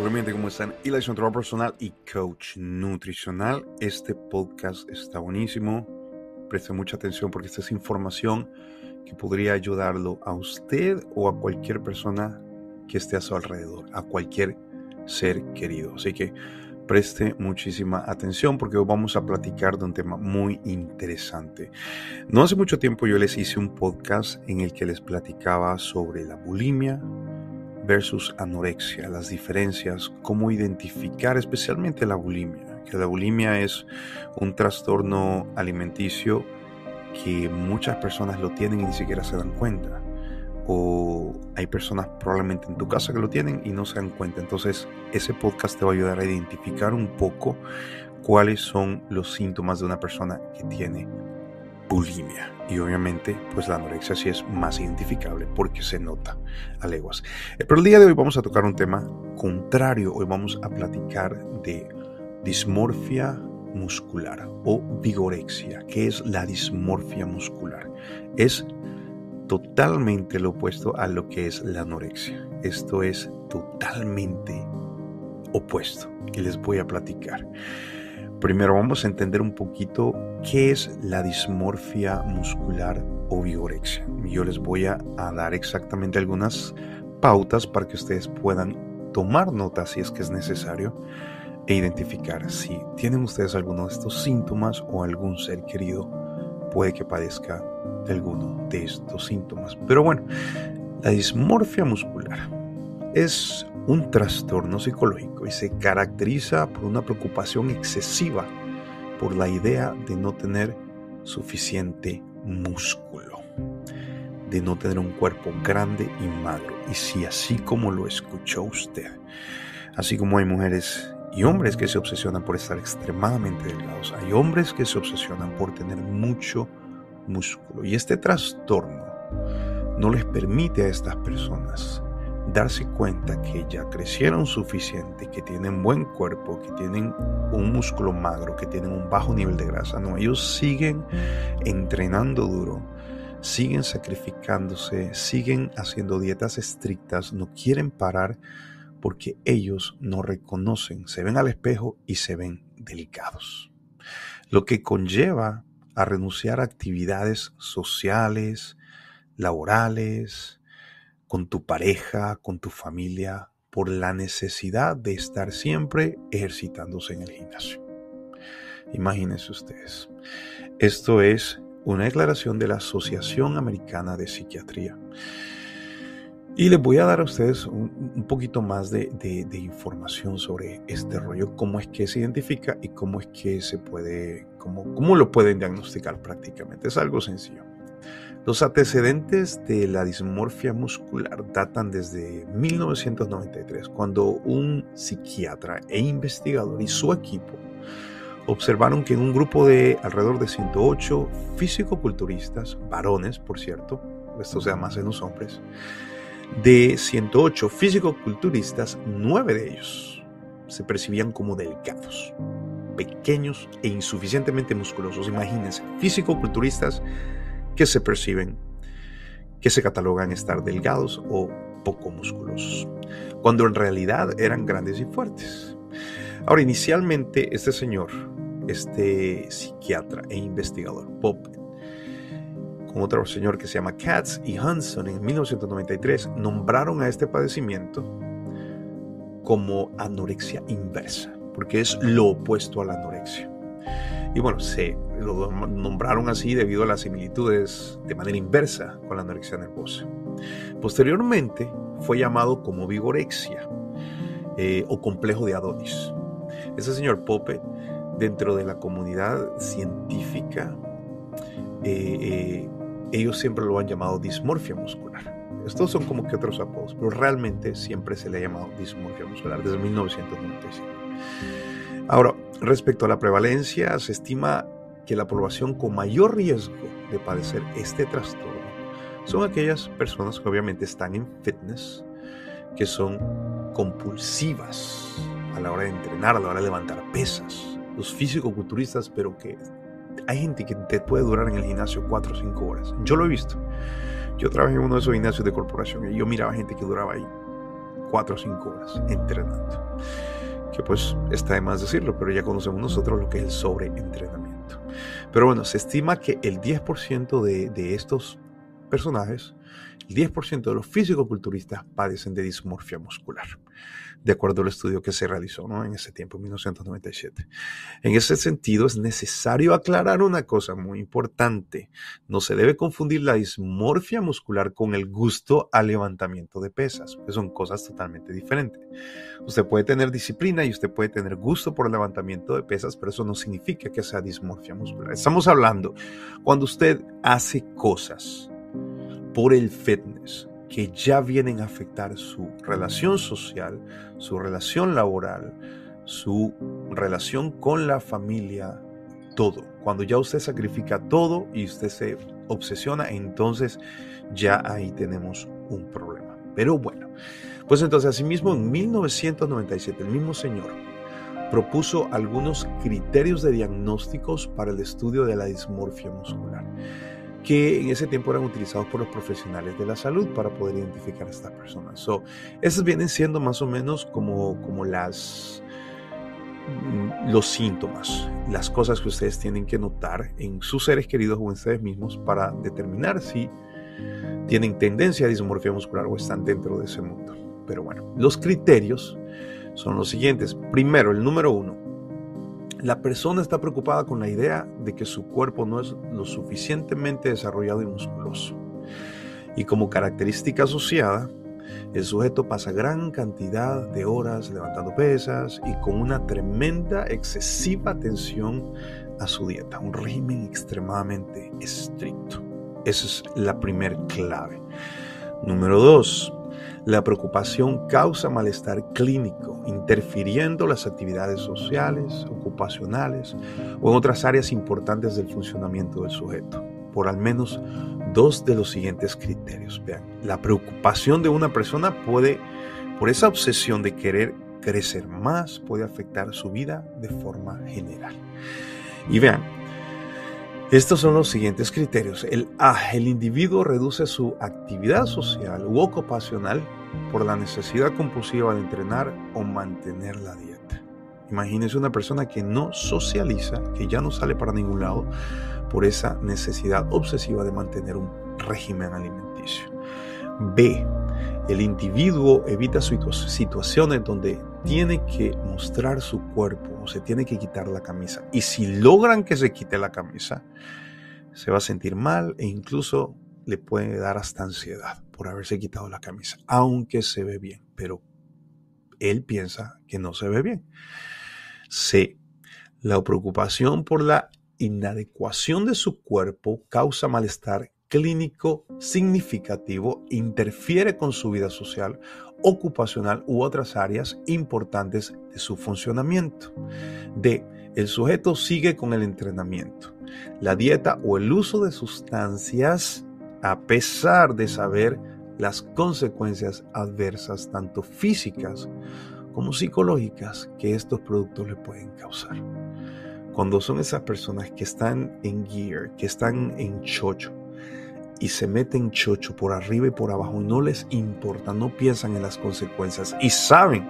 Obviamente, como están? Y la entrenador personal y coach nutricional. Este podcast está buenísimo. Preste mucha atención porque esta es información que podría ayudarlo a usted o a cualquier persona que esté a su alrededor, a cualquier ser querido. Así que preste muchísima atención porque hoy vamos a platicar de un tema muy interesante. No hace mucho tiempo yo les hice un podcast en el que les platicaba sobre la bulimia versus anorexia, las diferencias, cómo identificar especialmente la bulimia, que la bulimia es un trastorno alimenticio que muchas personas lo tienen y ni siquiera se dan cuenta o hay personas probablemente en tu casa que lo tienen y no se dan cuenta. Entonces, ese podcast te va a ayudar a identificar un poco cuáles son los síntomas de una persona que tiene bulimia. Y obviamente, pues la anorexia sí es más identificable porque se nota a leguas. Eh, pero el día de hoy vamos a tocar un tema contrario. Hoy vamos a platicar de dismorfia muscular o vigorexia. ¿Qué es la dismorfia muscular? Es totalmente lo opuesto a lo que es la anorexia. Esto es totalmente opuesto y les voy a platicar. Primero vamos a entender un poquito qué es la dismorfia muscular o vigorexia. Yo les voy a, dar exactamente algunas pautas para que ustedes puedan tomar nota si es que es necesario e identificar si tienen ustedes alguno de estos síntomas o algún ser querido puede que padezca de alguno de estos síntomas. Pero bueno, la dismorfia muscular es un trastorno psicológico y se caracteriza por una preocupación excesiva por la idea de no tener suficiente músculo, de no tener un cuerpo grande y magro. Y si así como lo escuchó usted, así como hay mujeres y hombres que se obsesionan por estar extremadamente delgados. Hay hombres que se obsesionan por tener mucho músculo. Y este trastorno no les permite a estas personas darse cuenta que ya crecieron suficiente, que tienen buen cuerpo, que tienen un músculo magro, que tienen un bajo nivel de grasa. No, ellos siguen entrenando duro, siguen sacrificándose, siguen haciendo dietas estrictas, no quieren parar porque ellos no reconocen, se ven al espejo y se ven delicados. Lo que conlleva a renunciar a actividades sociales, laborales, con tu pareja, con tu familia, por la necesidad de estar siempre ejercitándose en el gimnasio. Imagínense ustedes. Esto es una declaración de la Asociación Americana de Psiquiatría. Y les voy a dar a ustedes un, poquito más de, información sobre este rollo, cómo es que se identifica y cómo es que se puede, cómo, cómo lo pueden diagnosticar prácticamente. Es algo sencillo. Los antecedentes de la dismorfia muscular datan desde 1993, cuando un psiquiatra e investigador y su equipo observaron que en un grupo de alrededor de 108 físico-culturistas, varones por cierto, esto se llama en los hombres, de 108 físico-culturistas, nueve de ellos se percibían como delgados, pequeños e insuficientemente musculosos. Imagínense, físico-culturistas que se perciben, que se catalogan estar delgados o poco musculosos, cuando en realidad eran grandes y fuertes. Ahora, inicialmente este señor, este psiquiatra e investigador, Pop otro señor que se llama Katz y Hanson en 1993 nombraron a este padecimiento como anorexia inversa, porque es lo opuesto a la anorexia. Y bueno, se lo nombraron así debido a las similitudes de manera inversa con la anorexia nervosa. Posteriormente fue llamado como vigorexia eh, o complejo de Adonis. Ese señor Pope, dentro de la comunidad científica, eh, eh, ellos siempre lo han llamado dismorfia muscular. Estos son como que otros apodos, pero realmente siempre se le ha llamado dismorfia muscular desde 1995. Ahora, respecto a la prevalencia, se estima que la población con mayor riesgo de padecer este trastorno son aquellas personas que obviamente están en fitness, que son compulsivas a la hora de entrenar, a la hora de levantar pesas, los físico-culturistas, pero que hay gente que te puede durar en el gimnasio 4 o 5 horas. Yo lo he visto. Yo trabajé en uno de esos gimnasios de corporación y yo miraba gente que duraba ahí 4 o 5 horas entrenando. Que pues está de más decirlo, pero ya conocemos nosotros lo que es el sobreentrenamiento. Pero bueno, se estima que el 10% de, de estos personajes, el 10% de los físico-culturistas padecen de dismorfia muscular de acuerdo al estudio que se realizó ¿no? en ese tiempo, en 1997. En ese sentido, es necesario aclarar una cosa muy importante. No se debe confundir la dismorfia muscular con el gusto al levantamiento de pesas, que son cosas totalmente diferentes. Usted puede tener disciplina y usted puede tener gusto por el levantamiento de pesas, pero eso no significa que sea dismorfia muscular. Estamos hablando cuando usted hace cosas por el fitness, que ya vienen a afectar su relación social, su relación laboral, su relación con la familia, todo. Cuando ya usted sacrifica todo y usted se obsesiona, entonces ya ahí tenemos un problema. Pero bueno, pues entonces asimismo en 1997 el mismo señor propuso algunos criterios de diagnósticos para el estudio de la dismorfia muscular que en ese tiempo eran utilizados por los profesionales de la salud para poder identificar a estas personas. So, esas vienen siendo más o menos como, como las, mm, los síntomas, las cosas que ustedes tienen que notar en sus seres queridos o en ustedes mismos para determinar si tienen tendencia a dismorfia muscular o están dentro de ese mundo. Pero bueno, los criterios son los siguientes. Primero, el número uno, la persona está preocupada con la idea de que su cuerpo no es lo suficientemente desarrollado y musculoso. Y como característica asociada, el sujeto pasa gran cantidad de horas levantando pesas y con una tremenda, excesiva atención a su dieta, un régimen extremadamente estricto. Esa es la primer clave. Número dos, la preocupación causa malestar clínico, interfiriendo las actividades sociales, ocupacionales o en otras áreas importantes del funcionamiento del sujeto, por al menos dos de los siguientes criterios. Vean, la preocupación de una persona puede, por esa obsesión de querer crecer más, puede afectar su vida de forma general. Y vean, estos son los siguientes criterios. El A, el individuo reduce su actividad social u ocupacional por la necesidad compulsiva de entrenar o mantener la dieta. Imagínense una persona que no socializa, que ya no sale para ningún lado por esa necesidad obsesiva de mantener un régimen alimenticio. B, el individuo evita situaciones donde tiene que mostrar su cuerpo o se tiene que quitar la camisa. Y si logran que se quite la camisa, se va a sentir mal e incluso le puede dar hasta ansiedad por haberse quitado la camisa, aunque se ve bien, pero él piensa que no se ve bien. C. La preocupación por la inadecuación de su cuerpo causa malestar clínico significativo, interfiere con su vida social ocupacional u otras áreas importantes de su funcionamiento. D. El sujeto sigue con el entrenamiento, la dieta o el uso de sustancias a pesar de saber las consecuencias adversas, tanto físicas como psicológicas, que estos productos le pueden causar. Cuando son esas personas que están en gear, que están en chocho, y se meten chocho por arriba y por abajo y no les importa, no piensan en las consecuencias y saben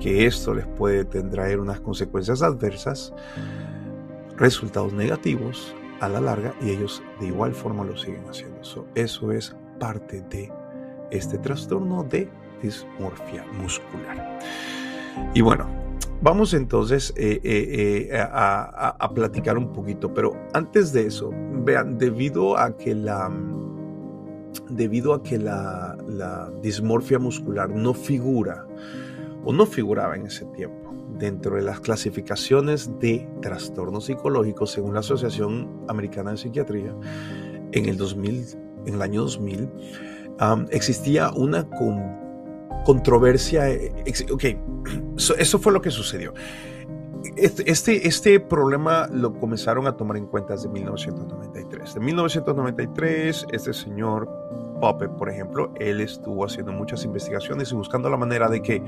que esto les puede traer unas consecuencias adversas, resultados negativos a la larga y ellos de igual forma lo siguen haciendo. eso es parte de este trastorno de dismorfia muscular. Y bueno, vamos entonces eh, eh, eh, a, platicar un poquito, pero antes de eso, vean, debido a que la, debido a que la, dismorfia muscular no figura o no figuraba en ese tiempo dentro de las clasificaciones de trastornos psicológicos según la Asociación Americana de Psiquiatría en el 2000, en el año 2000, existía una controversia. Eh, ok, eso, fue lo que sucedió. Este, este, este, problema lo comenzaron a tomar en cuenta desde 1993. De 1993, este señor Puppet, por ejemplo, él estuvo haciendo muchas investigaciones y buscando la manera de que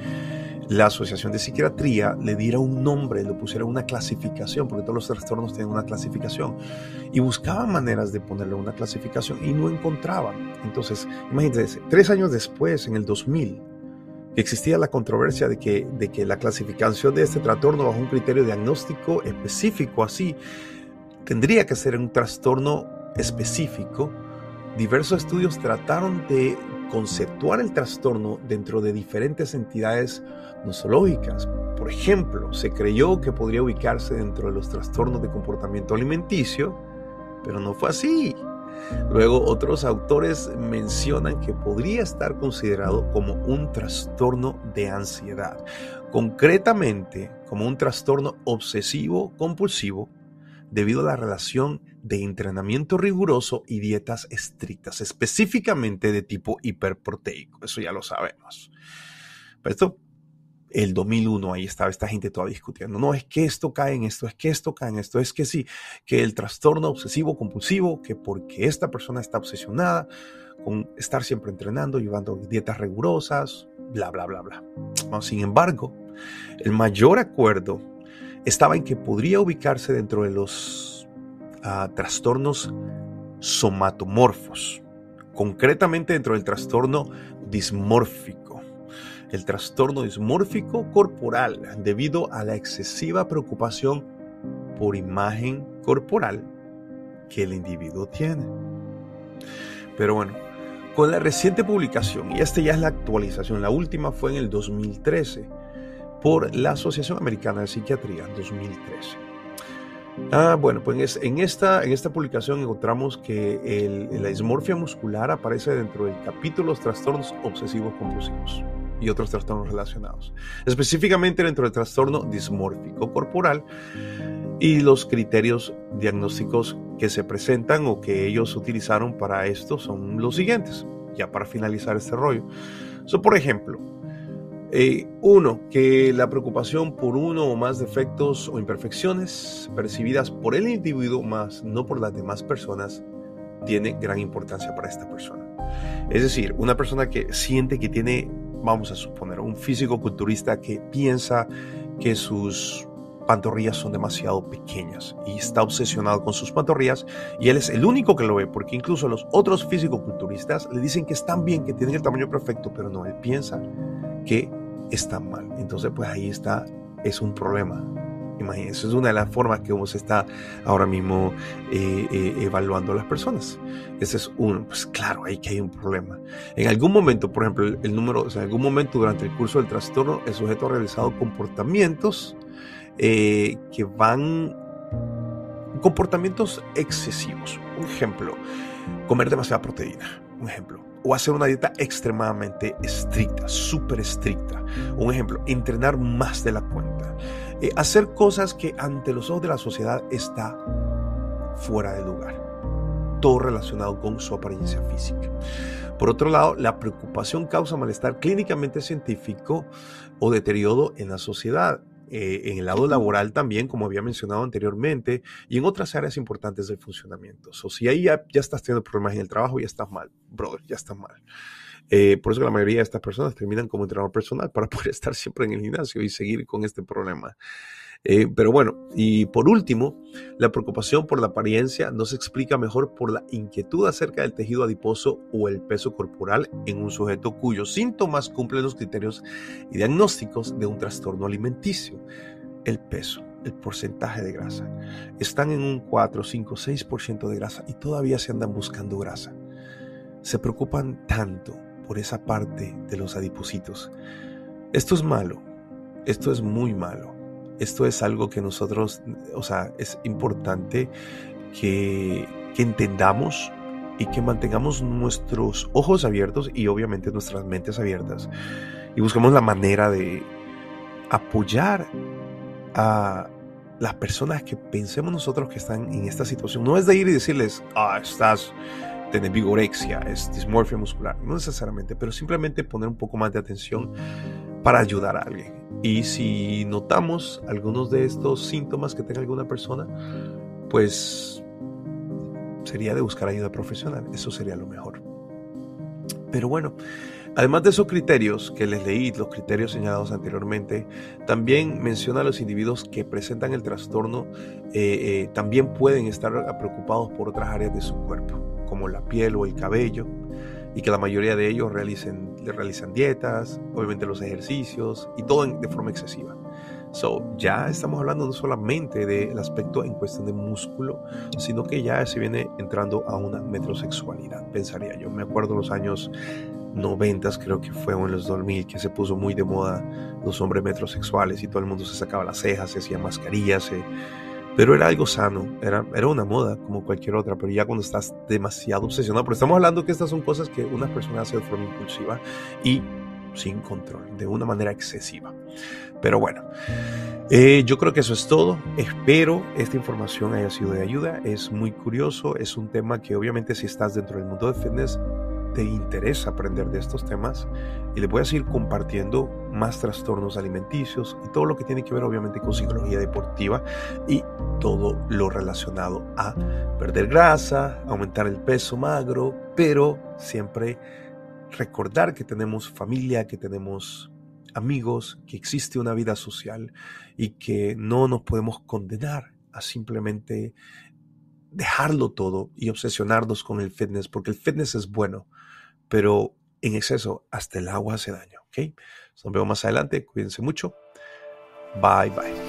la Asociación de Psiquiatría le diera un nombre, le pusiera una clasificación, porque todos los trastornos tienen una clasificación, y buscaban maneras de ponerle una clasificación y no encontraban. Entonces, imagínense, tres años después, en el 2000, que existía la controversia de que, de que la clasificación de este trastorno bajo un criterio diagnóstico específico así tendría que ser un trastorno específico, diversos estudios trataron de conceptuar el trastorno dentro de diferentes entidades nosológicas. Por ejemplo, se creyó que podría ubicarse dentro de los trastornos de comportamiento alimenticio, pero no fue así. Luego otros autores mencionan que podría estar considerado como un trastorno de ansiedad, concretamente como un trastorno obsesivo compulsivo debido a la relación de entrenamiento riguroso y dietas estrictas, específicamente de tipo hiperproteico. Eso ya lo sabemos. Esto, el 2001, ahí estaba esta gente toda discutiendo. No, es que esto cae en esto, es que esto cae en esto, es que sí, que el trastorno obsesivo compulsivo, que porque esta persona está obsesionada con estar siempre entrenando, llevando dietas rigurosas, bla, bla, bla, bla. sin embargo, el mayor acuerdo estaba en que podría ubicarse dentro de los ah, trastornos somatomorfos, concretamente dentro del trastorno dismórfico. El trastorno dismórfico corporal debido a la excesiva preocupación por imagen corporal que el individuo tiene. Pero bueno, con la reciente publicación, y esta ya es la actualización, la última fue en el 2013, por la Asociación Americana de Psiquiatría en 2013. Ah, bueno, pues en esta, en esta publicación encontramos que la dismorfia muscular aparece dentro del capítulo Los trastornos obsesivos compulsivos y otros trastornos relacionados, específicamente dentro del trastorno dismórfico corporal y los criterios diagnósticos que se presentan o que ellos utilizaron para esto son los siguientes, ya para finalizar este rollo. So, por ejemplo, eh, uno, que la preocupación por uno o más defectos o imperfecciones percibidas por el individuo más no por las demás personas tiene gran importancia para esta persona. Es decir, una persona que siente que tiene, vamos a suponer, un físico culturista que piensa que sus pantorrillas son demasiado pequeñas y está obsesionado con sus pantorrillas y él es el único que lo ve porque incluso los otros físico-culturistas le dicen que están bien, que tienen el tamaño perfecto, pero no, él piensa que está mal. Entonces, pues ahí está, es un problema. Imagínense, es una de las formas que se está ahora mismo eh, eh, evaluando a las personas. Ese es uno. Pues claro, ahí que hay un problema. En algún momento, por ejemplo, el, número, o sea, en algún momento durante el curso del trastorno, el sujeto ha realizado comportamientos eh, que van, comportamientos excesivos. Un ejemplo, comer demasiada proteína. Un ejemplo o hacer una dieta extremadamente estricta, súper estricta. Un ejemplo, entrenar más de la cuenta. Eh, hacer cosas que ante los ojos de la sociedad está fuera de lugar. Todo relacionado con su apariencia física. Por otro lado, la preocupación causa malestar clínicamente científico o deterioro en la sociedad. Eh, en el lado laboral también, como había mencionado anteriormente, y en otras áreas importantes del funcionamiento. O si ahí ya, estás teniendo problemas en el trabajo, ya estás mal, brother, ya estás mal. Eh, por eso la mayoría de estas personas terminan como entrenador personal para poder estar siempre en el gimnasio y seguir con este problema. Eh, pero bueno, y por último, la preocupación por la apariencia no se explica mejor por la inquietud acerca del tejido adiposo o el peso corporal en un sujeto cuyos síntomas cumplen los criterios y diagnósticos de un trastorno alimenticio. El peso, el porcentaje de grasa. Están en un 4, 5, 6% de grasa y todavía se andan buscando grasa. Se preocupan tanto por esa parte de los adipositos. Esto es malo, esto es muy malo esto es algo que nosotros, o sea, es importante que, entendamos y que mantengamos nuestros ojos abiertos y obviamente nuestras mentes abiertas y busquemos la manera de apoyar a las personas que pensemos nosotros que están en esta situación. No es de ir y decirles, ah, estás, tenés vigorexia, es dismorfia muscular. No necesariamente, pero simplemente poner un poco más de atención para ayudar a alguien. Y si notamos algunos de estos síntomas que tenga alguna persona, pues sería de buscar ayuda profesional. Eso sería lo mejor. Pero bueno, además de esos criterios que les leí, los criterios señalados anteriormente, también menciona a los individuos que presentan el trastorno, eh, eh, también pueden estar preocupados por otras áreas de su cuerpo, como la piel o el cabello, y que la mayoría de ellos realicen, realizan dietas, obviamente los ejercicios y todo de forma excesiva. So, ya estamos hablando no solamente del aspecto en cuestión de músculo, sino que ya se viene entrando a una metrosexualidad, pensaría yo. Me acuerdo los años 90, creo que fue en los 2000, que se puso muy de moda los hombres metrosexuales y todo el mundo se sacaba las cejas, se hacía mascarillas, pero era algo sano, era, era una moda como cualquier otra, pero ya cuando estás demasiado obsesionado, pero estamos hablando que estas son cosas que una persona hace de forma impulsiva y sin control, de una manera excesiva. Pero bueno, eh, yo creo que eso es todo. Espero esta información haya sido de ayuda. Es muy curioso, es un tema que obviamente si estás dentro del mundo de fitness, te interesa aprender de estos temas y le voy a seguir compartiendo más trastornos alimenticios y todo lo que tiene que ver obviamente con psicología deportiva y todo lo relacionado a perder grasa, aumentar el peso magro, pero siempre recordar que tenemos familia, que tenemos amigos, que existe una vida social y que no nos podemos condenar a simplemente dejarlo todo y obsesionarnos con el fitness, porque el fitness es bueno, pero en exceso hasta el agua hace daño, ¿ok? Nos vemos más adelante, cuídense mucho. Bye bye.